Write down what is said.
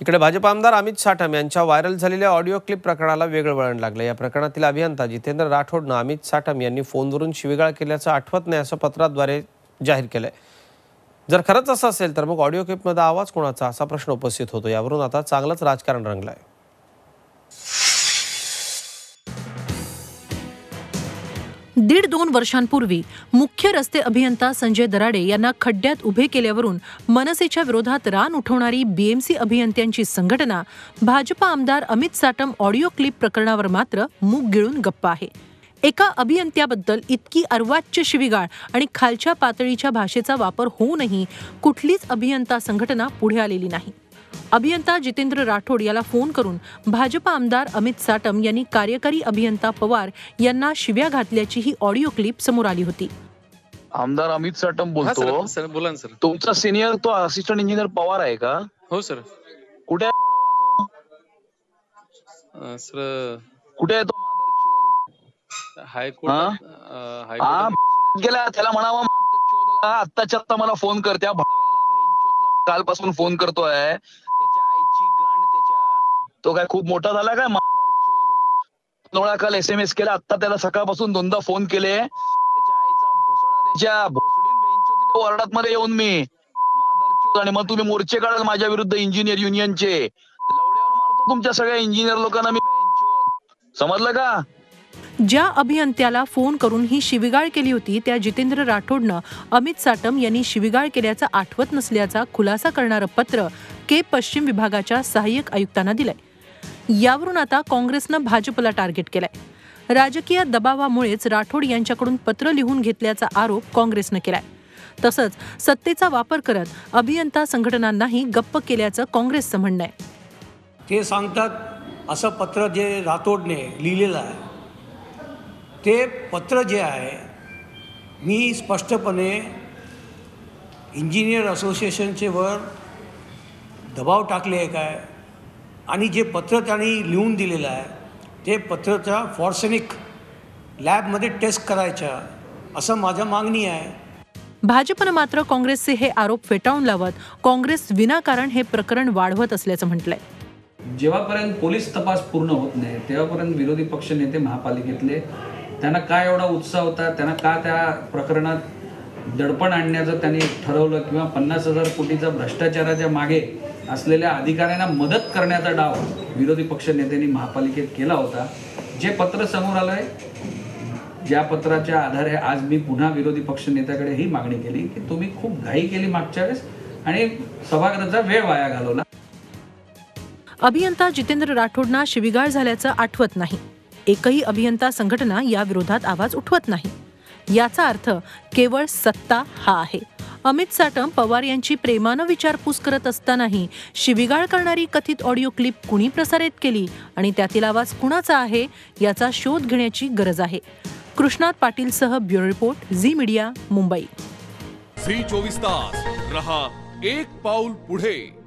इकडे भाजप आमदार अमित साठम यांच्या व्हायरल झालेल्या ऑडिओ क्लिप प्रकरणाला वेगळं वळण लागलं. या प्रकरणातील अभियंता जितेंद्र राठोडनं अमित साठम यांनी फोनवरून शिवीगाळ केल्याचं आठवत नाही असं पत्राद्वारे जाहीर केलंय. जर खरंच असं असेल तर मग ऑडिओ क्लिपमध्ये आवाज कोणाचा? असा प्रश्न उपस्थित होतो. यावरून आता चांगलंच राजकारण रंगलंय. दीड दोन वर्षांपूर्वी मुख्य रस्ते अभियंता संजय दराडे यांना खड्ड्यात उभे केल्यावरून मनसेच्या विरोधात रान उठवणारी बीएमसी अभियंत्यांची संघटना भाजपा आमदार अमित साटम ऑडिओ क्लिप प्रकरणावर मात्र मूग गिळून गप्प आहे. एका अभियंत्याबद्दल इतकी अर्वाच्य शिविगाळ आणि खालच्या पातळीच्या भाषेचा वापर होऊनही कुठलीच अभियंता संघटना पुढे आलेली नाही. अभियंता जितेंद्र राठोड याला फोन करून भाजपा आमदार अमित साटम यांनी कार्यकारी अभियंता पवार यांना शिव्या घातल्याची ही ऑडिओ क्लिप समोर आली होती. आमदार अमित साटम हा बोलतो. सर सर बोला ना सर. तुमचा सिनियर तो असिस्टंट इंजिनियर पवार आहे का? हो सर. कुठे आहे? अं, सर कुठे आहे तो? हायकोर्ट हा? हा हायकोर्ट भोसड्यात गेला त्याला म्हणावा आत्ताच्या आत्ता मला फोन कर त्या भडव्याला भेंचोदला मी कालपासून फोन करतोय. त्याच्या आईची गांड त्याच्या तो काय खूप मोठा झाला काय? मादरचोद काल एस काल एस केला. आता त्याला सकाळपासून दोनदा फोन केले. त्याच्या आईचा भोसडा त्याच्या भोसडीन बेंच तिथे वॉर्डात मध्ये येऊन मी. मादरचोद आणि मग तुम्ही मोर्चे काढाल माझ्या विरुद्ध इंजिनियर युनियनचे. लवड्यावर मारतो तुमच्या सगळ्या इंजिनियर लोकांना मी. समजलं का? ज्या अभियंत्याला फोन करून ही शिविगाळ केली होती त्या जितेंद्र राठोडनं अमित साटम यांनी शिविगाळ केल्याचं आठवत नसल्याचा खुलासा करणारं पत्र के पश्चिम विभागाच्या सहाय्यक आयुक्तांना दिलंय. यावरून आता काँग्रेसनं भाजपला टार्गेट केलंय. राजकीय दबावामुळेच राठोड यांच्याकडून पत्र लिहून घेतल्याचा आरोप काँग्रेसनं केलाय. तसंच सत्तेचा वापर करत अभियंता संघटनांनाही गप्प केल्याचं काँग्रेसचं म्हणणं आहे. ते सांगतात असं पत्र जे राठोडने लिहिलेलं आहे ते पत्र जे आहे मी स्पष्टपणे इंजिनियर असोसिएशनचे वर दबाव टाकले आहे काय आणि जे पत्र त्यांनी लिहून दिलेलं आहे ते पत्रच्या फॉर्सेनिक लॅबमध्ये टेस्ट करायच्या असं माझ्या मागणी आहे. भाजपनं मात्र काँग्रेसचे हे आरोप फेटाळून लावत काँग्रेस विनाकारण हे प्रकरण वाढवत असल्याचं म्हटलंय. जेव्हापर्यंत पोलीस तपास पूर्ण होत नाही तेव्हापर्यंत विरोधी पक्ष नेते महापालिकेतले त्यांना काय एवढा उत्साह होता त्यांना का त्या प्रकरणात दडपण आणण्याचं त्यांनी ठरवलं किंवा पन्नास हजार कोटीचा भ्रष्टाचाराच्या मागे असलेल्या अधिकाऱ्यांना मदत करण्याचा डाव विरोधी पक्ष नेत्यांनी महापालिकेत केला होता. जे पत्र समोर आलंय ज्या पत्राच्या आधारे आज मी पुन्हा विरोधी पक्ष नेत्याकडे ही मागणी केली की तुम्ही खूप घाई केली मागच्या वेळेस आणि सभागृहाचा वेळ वाया घालवला. अभियंता जितेंद्र राठोडना शिविगाळ झाल्याचं आठवत नाही. एकही अभियंता संघटना या विरोधात आवाज उठवत नाही. याचा अर्थ केवळ सत्ता हा आहे. अमित साटम पवार यांची प्रेमानं विचारपूस करत असतानाही शिविगाळ करणारी कथित ऑडिओ क्लिप कुणी प्रसारित केली आणि त्यातील आवाज कुणाचा आहे याचा शोध घेण्याची गरज आहे. Krishnat पाटीलसह bureau report Zee media Mumbai. Zee चोवीस तास. रहा एक पाऊल पुढे.